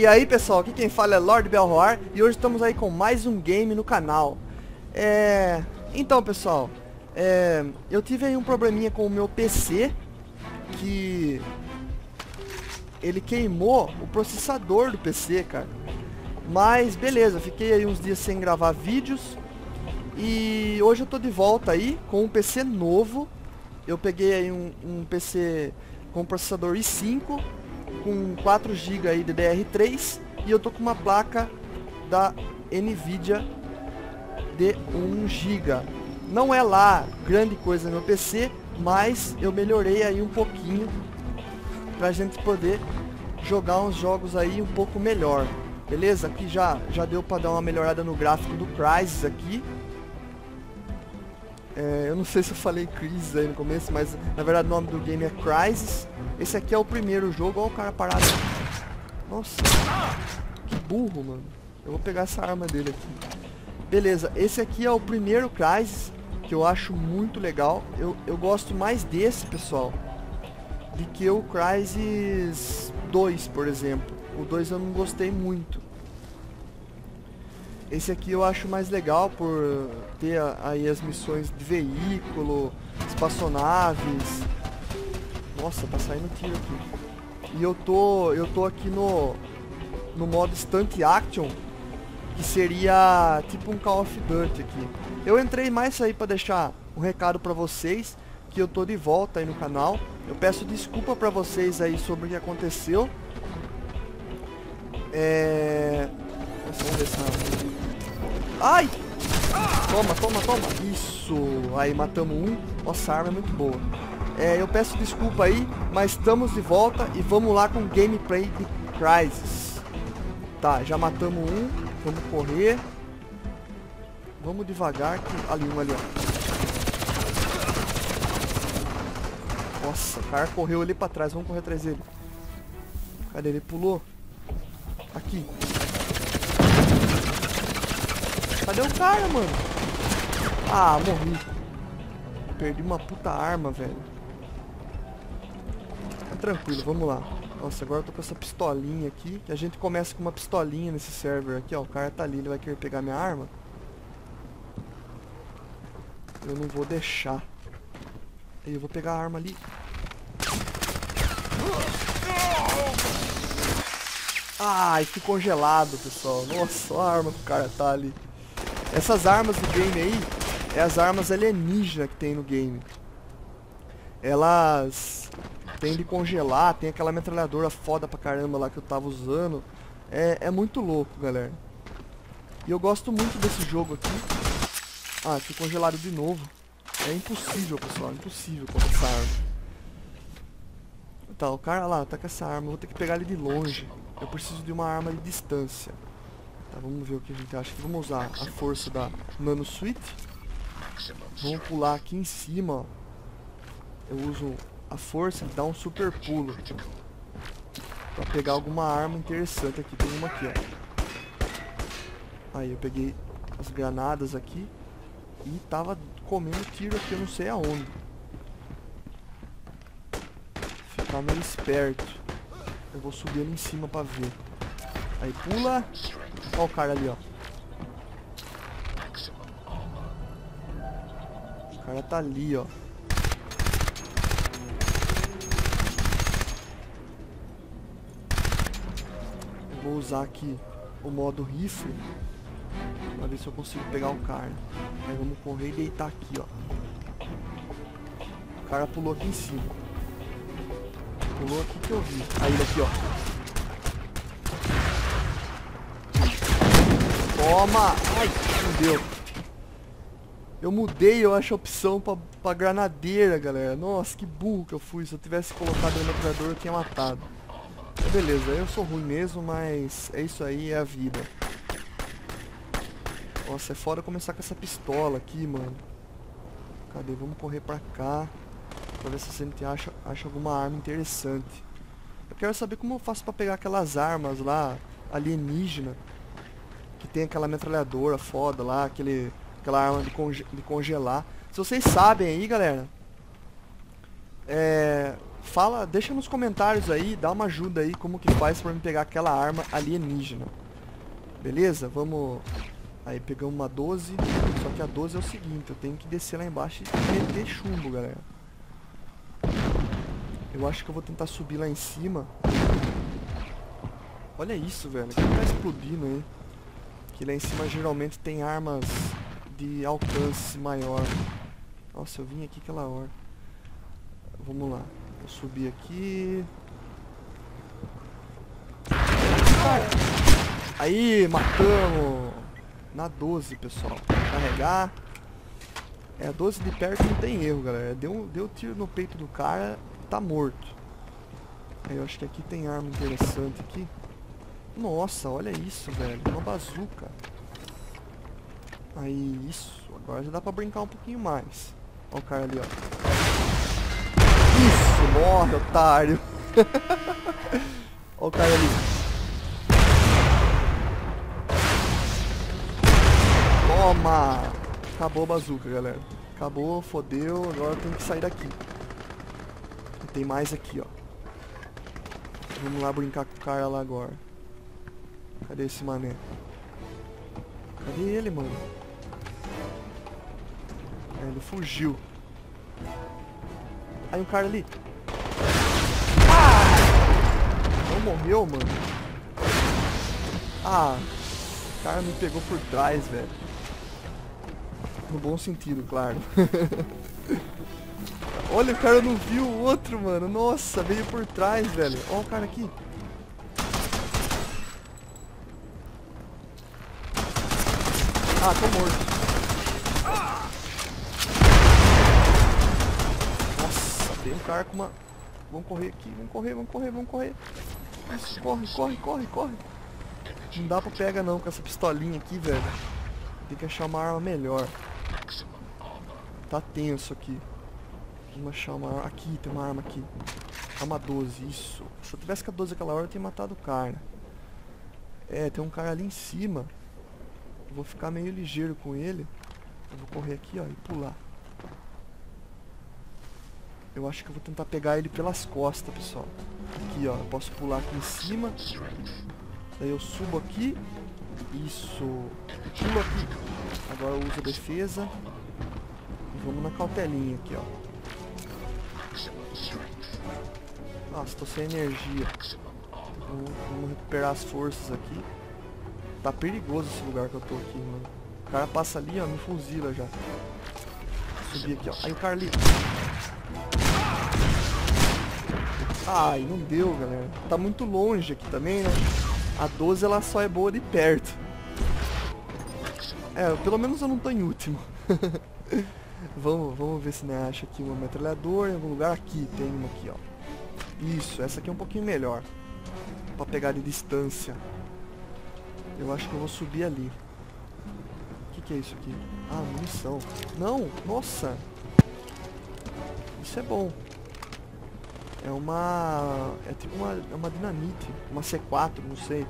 E aí pessoal, aqui quem fala é Lord Belroar e hoje estamos aí com mais um game no canal. É... Então pessoal, é... eu tive aí um probleminha com o meu PC que ele queimou o processador do PC, cara. Mas beleza, fiquei aí uns dias sem gravar vídeos e hoje eu tô de volta aí com um PC novo. Eu peguei aí um, um PC com processador i5 com 4 GB aí de DR3 e eu tô com uma placa da Nvidia de 1 GB. Não é lá grande coisa no meu PC, mas eu melhorei aí um pouquinho pra gente poder jogar uns jogos aí um pouco melhor. Beleza? Aqui já, já deu pra dar uma melhorada no gráfico do Crysis aqui. É, eu não sei se eu falei Crisis aí no começo, mas na verdade o nome do game é Crysis. Esse aqui é o primeiro jogo, olha o cara parado. Nossa, que burro, mano. Eu vou pegar essa arma dele aqui. Beleza, esse aqui é o primeiro Crysis, que eu acho muito legal. Eu, eu gosto mais desse, pessoal, do que o Crysis 2, por exemplo. O 2 eu não gostei muito. Esse aqui eu acho mais legal por ter aí as missões de veículo, espaçonaves. Nossa, tá saindo tiro aqui. E eu tô, eu tô aqui no no modo Stunt Action, que seria tipo um Call of Duty aqui. Eu entrei mais aí para deixar um recado para vocês, que eu tô de volta aí no canal. Eu peço desculpa para vocês aí sobre o que aconteceu. É... Vamos ver se Ai! Toma, toma, toma. Isso. Aí, matamos um. Nossa, a arma é muito boa. É, eu peço desculpa aí, mas estamos de volta e vamos lá com gameplay de Crysis. Tá, já matamos um. Vamos correr. Vamos devagar. Que... Ali, um ali, ó. Nossa, o cara correu ali pra trás. Vamos correr atrás dele. Cadê? Ele pulou. Aqui. Cadê o cara, mano? Ah, morri. Perdi uma puta arma, velho. Tá tranquilo, vamos lá. Nossa, agora eu tô com essa pistolinha aqui. Que a gente começa com uma pistolinha nesse server aqui, ó. O cara tá ali, ele vai querer pegar minha arma. Eu não vou deixar. Eu vou pegar a arma ali. Ai, que congelado, pessoal. Nossa, a arma que o cara tá ali. Essas armas do game aí, é as armas alienígenas que tem no game. Elas tem de congelar, tem aquela metralhadora foda pra caramba lá que eu tava usando. É, é muito louco, galera. E eu gosto muito desse jogo aqui. Ah, fui congelado de novo. É impossível, pessoal, é impossível com essa arma. Tá, o cara lá tá com essa arma, vou ter que pegar ele de longe. Eu preciso de uma arma de distância. Tá, vamos ver o que a gente acha. Vamos usar a força da Nano Suite. Vamos pular aqui em cima, ó. Eu uso a força que dá um super pulo. Pra pegar alguma arma interessante aqui. Tem uma aqui, ó. Aí, eu peguei as granadas aqui. E tava comendo tiro aqui, eu não sei aonde. Ficar meio esperto. Eu vou subir ali em cima pra ver. Aí pula. Olha o cara ali, ó. O cara tá ali, ó. Eu vou usar aqui o modo rifle. Pra ver se eu consigo pegar o cara. Aí vamos correr e deitar aqui, ó. O cara pulou aqui em cima. Pulou aqui que eu vi. Aí ele aqui, ó. Toma! Ai, não deu. Eu mudei, eu acho, a opção pra, pra granadeira, galera. Nossa, que burro que eu fui. Se eu tivesse colocado no metralhador, eu tinha matado. Beleza, eu sou ruim mesmo, mas é isso aí, é a vida. Nossa, é foda começar com essa pistola aqui, mano. Cadê? Vamos correr pra cá. Pra ver se a gente acha, acha alguma arma interessante. Eu quero saber como eu faço pra pegar aquelas armas lá, alienígena que tem aquela metralhadora foda lá, aquele, aquela arma de, conge de congelar. Se vocês sabem aí, galera, é, fala, deixa nos comentários aí, dá uma ajuda aí como que faz pra me pegar aquela arma alienígena. Beleza? Vamos... Aí pegamos uma 12, só que a 12 é o seguinte, eu tenho que descer lá embaixo e meter chumbo, galera. Eu acho que eu vou tentar subir lá em cima. Olha isso, velho. O que tá explodindo aí? Que lá em cima geralmente tem armas de alcance maior. Nossa, eu vim aqui aquela hora. Vamos lá. Vou subir aqui. Aí, matamos. Na 12, pessoal. Carregar. É, a 12 de perto não tem erro, galera. Deu, deu tiro no peito do cara, tá morto. Aí eu acho que aqui tem arma interessante aqui. Nossa, olha isso, velho. Uma bazuca. Aí, isso. Agora já dá pra brincar um pouquinho mais. Olha o cara ali, ó. Isso, morre, otário. Olha o cara ali. Toma! Acabou a bazuca, galera. Acabou, fodeu, agora tem que sair daqui. E tem mais aqui, ó. Vamos lá brincar com o cara lá agora. Cadê esse mané? Cadê ele, mano? É, ele fugiu. Aí um cara ali. Ah! Não morreu, mano. Ah, o cara me pegou por trás, velho. No bom sentido, claro. Olha, o cara não viu o outro, mano. Nossa, veio por trás, velho. Olha o cara aqui. Ah, tô morto. Nossa, tem um cara com uma... Vamos correr aqui, vamos correr, vamos correr, vamos correr. corre, corre, corre, corre. Não dá pra pegar não com essa pistolinha aqui, velho. Tem que achar uma arma melhor. Tá tenso aqui. Vamos achar uma arma. Aqui, tem uma arma aqui. Arma 12, isso. Se eu tivesse com a 12 aquela hora, eu teria matado o cara. É, tem um cara ali em cima. Eu vou ficar meio ligeiro com ele. Eu vou correr aqui, ó, e pular. Eu acho que eu vou tentar pegar ele pelas costas, pessoal. Aqui, ó, eu posso pular aqui em cima. Daí eu subo aqui. Isso. Pulo aqui. Agora eu uso a defesa. E vamos na cautelinha aqui, ó. Nossa, tô sem energia. Vamos, vamos recuperar as forças aqui. Tá perigoso esse lugar que eu tô aqui, mano. O cara passa ali, ó, me fuzila já. Subir aqui, ó. Aí o ali. Ai, não deu, galera. Tá muito longe aqui também, né? A 12 ela só é boa de perto. É, pelo menos eu não tô em último. vamos, vamos ver se né, acha aqui uma metralhadora em algum lugar. Aqui, tem uma aqui, ó. Isso, essa aqui é um pouquinho melhor. Pra pegar de distância. Eu acho que eu vou subir ali. O que, que é isso aqui? Ah, munição. Não! Nossa! Isso é bom. É uma... É tipo uma, é uma dinamite. Uma C4, não sei.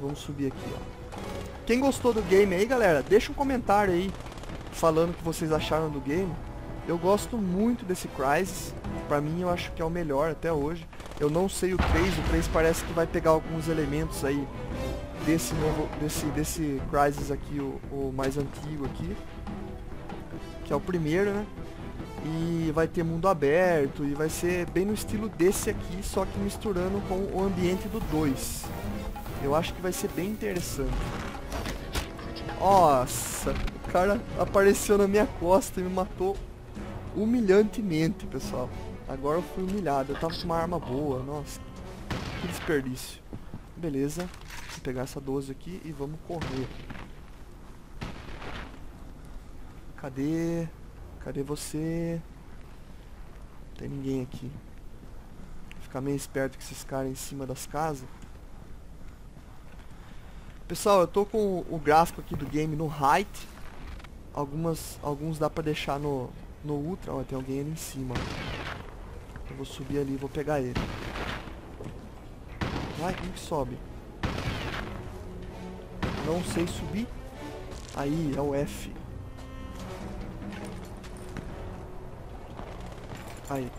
Vamos subir aqui, ó. Quem gostou do game aí, galera, deixa um comentário aí. Falando o que vocês acharam do game. Eu gosto muito desse Crysis. Pra mim, eu acho que é o melhor até hoje. Eu não sei o 3. O 3 parece que vai pegar alguns elementos aí desse novo, desse, desse Crysis aqui, o, o mais antigo aqui, que é o primeiro, né? E vai ter mundo aberto e vai ser bem no estilo desse aqui, só que misturando com o ambiente do 2. Eu acho que vai ser bem interessante. Nossa, o cara apareceu na minha costa e me matou humilhantemente, pessoal. Agora eu fui humilhado, eu tava com uma arma boa, nossa. Que desperdício. Beleza, pegar essa 12 aqui e vamos correr. Cadê? Cadê você? Não tem ninguém aqui. Ficar meio esperto com esses caras em cima das casas. Pessoal, eu tô com o gráfico aqui do game no height. Algumas, alguns dá pra deixar no, no ultra. Ó, tem alguém ali em cima. Eu vou subir ali e vou pegar ele. Vai, como que sobe? Não sei subir. Aí, é o F. Aí.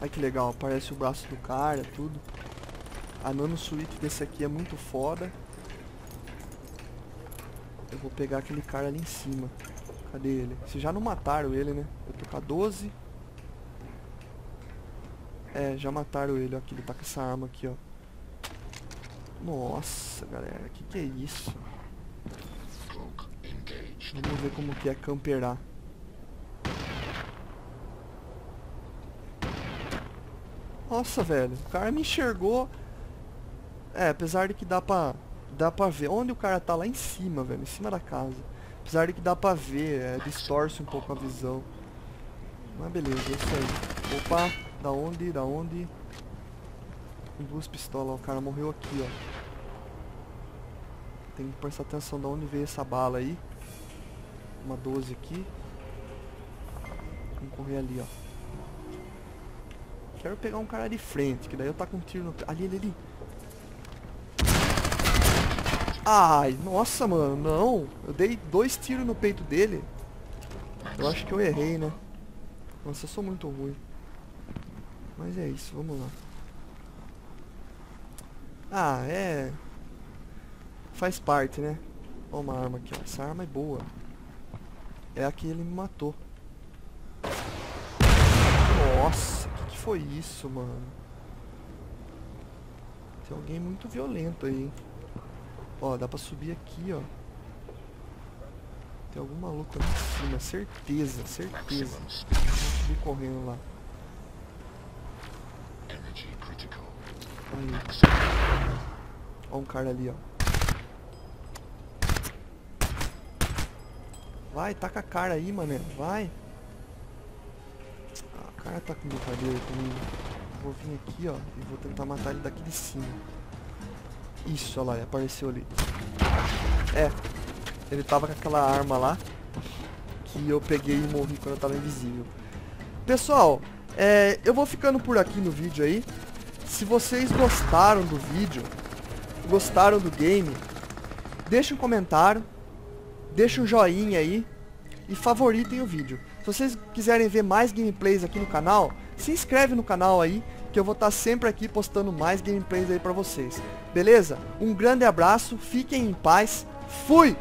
Olha que legal, aparece o braço do cara, tudo. A nano suíte desse aqui é muito foda. Eu vou pegar aquele cara ali em cima. Cadê ele? Vocês já não mataram ele, né? Eu tô com a 12. É, já mataram ele. Aqui, ele tá com essa arma aqui, ó. Nossa, galera, que que é isso? Vamos ver como que é camperar. Nossa, velho, o cara me enxergou. É, apesar de que dá pra, dá pra ver. Onde o cara tá? Lá em cima, velho, em cima da casa. Apesar de que dá pra ver, é, distorce um pouco a visão. Mas beleza, é isso aí. Opa, da onde, da onde? Com duas pistolas, o cara morreu aqui, ó. Tem que prestar atenção de onde veio essa bala aí. Uma 12 aqui. Vamos correr ali, ó. Quero pegar um cara de frente, que daí eu tá com um tiro no... Ali, ali, ali. Ai, nossa, mano, não. Eu dei dois tiros no peito dele. Eu acho que eu errei, né? Nossa, eu sou muito ruim. Mas é isso, vamos lá. Ah, é... Faz parte, né? Ó uma arma aqui, ó. Essa arma é boa. É a que ele me matou. Nossa, o que, que foi isso, mano? Tem alguém muito violento aí, hein? Ó, dá pra subir aqui, ó. Tem algum maluco ali em cima, certeza, certeza. Vou subir correndo lá. Ó um cara ali, ó. Vai, taca a cara aí, mané. Vai. Ah, o cara tá com brincadeira comigo. Vou vir aqui, ó. E vou tentar matar ele daqui de cima. Isso, olha lá, apareceu ali. É. Ele tava com aquela arma lá. Que eu peguei e morri quando eu tava invisível. Pessoal, é, eu vou ficando por aqui no vídeo aí. Se vocês gostaram do vídeo, gostaram do game, deixa um comentário deixa um joinha aí e favoritem o vídeo. Se vocês quiserem ver mais gameplays aqui no canal, se inscreve no canal aí, que eu vou estar sempre aqui postando mais gameplays aí pra vocês. Beleza? Um grande abraço, fiquem em paz, fui!